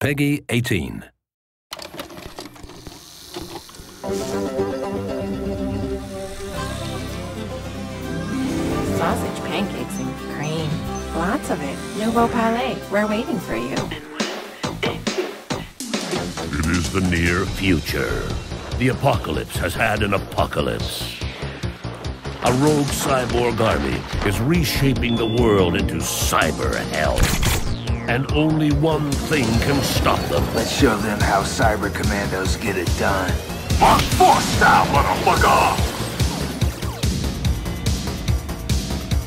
Peggy 18. Sausage pancakes and cream. Lots of it. Nouveau Palais. We're waiting for you. It is the near future. The apocalypse has had an apocalypse. A rogue cyborg army is reshaping the world into cyber hell. And only one thing can stop them. Let's show them how cyber commandos get it done. Mark 4 style, motherfucker!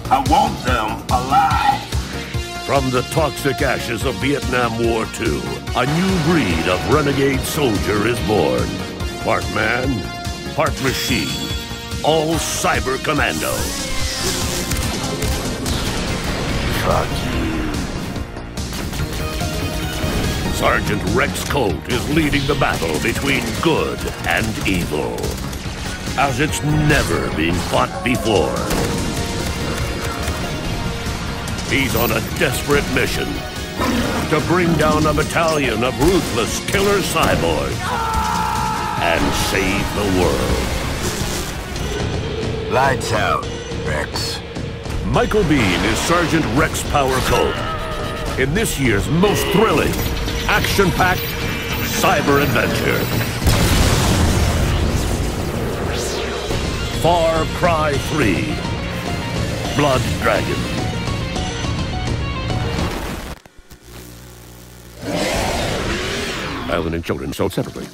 I want them alive. From the toxic ashes of Vietnam War II, a new breed of renegade soldier is born. Part man, part machine. All cyber commando. Fuck Sergeant Rex Colt is leading the battle between good and evil. As it's never been fought before. He's on a desperate mission to bring down a battalion of ruthless killer cyborgs and save the world. Lights out, Rex. Michael Biehn is Sergeant Rex Power Colt in this year's most thrilling, action-packed cyber adventure. Far Cry 3 Blood Dragon. Island and children sold separately.